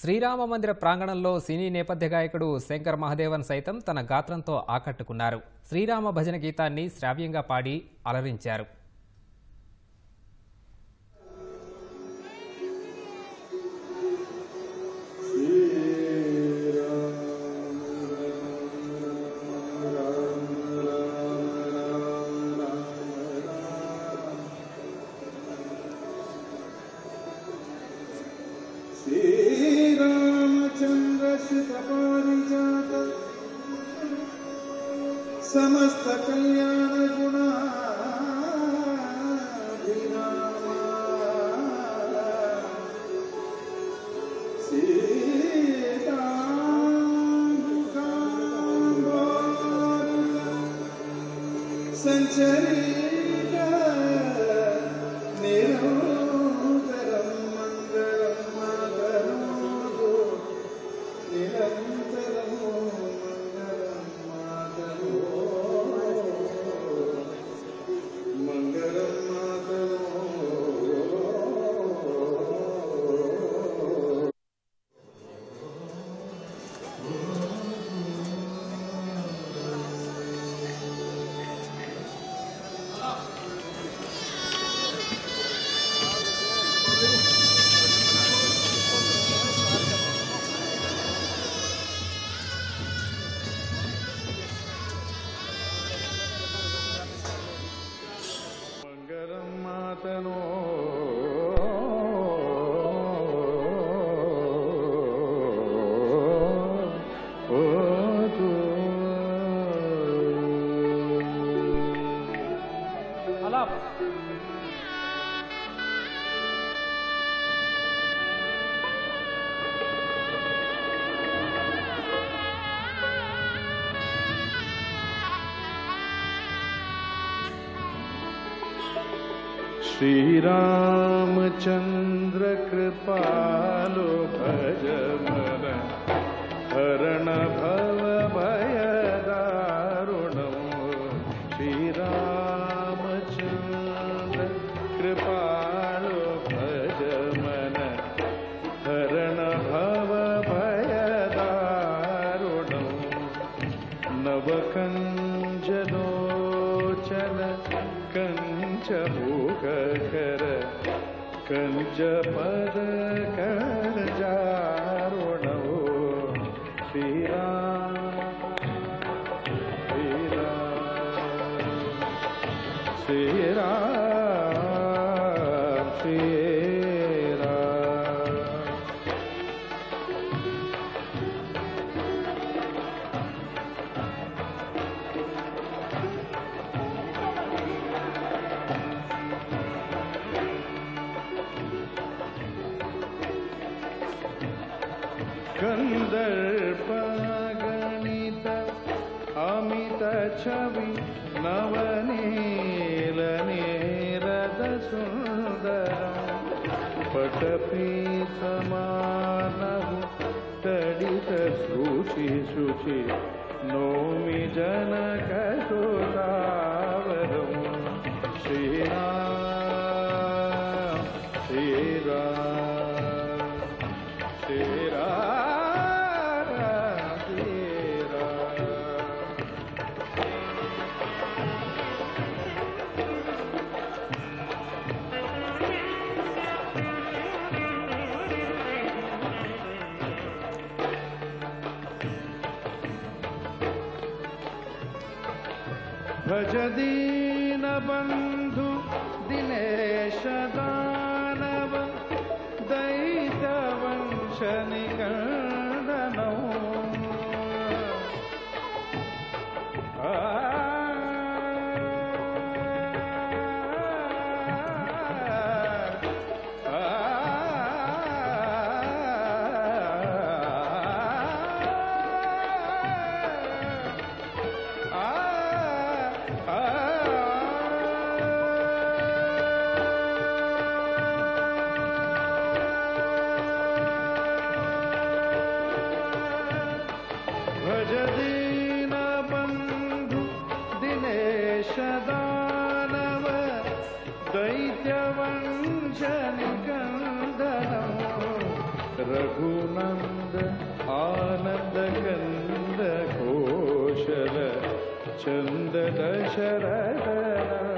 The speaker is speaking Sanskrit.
శ్రీరామ మందిర ప్రాంగణంలో సినీ నేపథ్య గాయకుడు శంకర్ మహదేవన్ సైతం తన గాత్రంతో ఆకట్టుకున్నారు. శ్రీరామ భజన గీతాన్ని శ్రావ్యంగా పాడి అలరించారు. तीर्थपारिजात समस्तकल्याणगुणः संचरी Alap. श्रीरामचन्द्र कृपालो भज कंचमुखर कंच पद कर कञ्चपदकर्जारुणो श्रीरा श्रीरा श्रीरा कन्दर्पगणित अमित छवि नवनील नीरद सुन्दरम् पटपीतमानव तडित शुचि नौमि जनकसुतावरम् श्रीराम भज दीनबन्धु दिनेश दानव दिनेश दानव दैत्यवंशनिकन्दनौ रघुनन्द आनन्दकन्द घोषल चन्दन शरण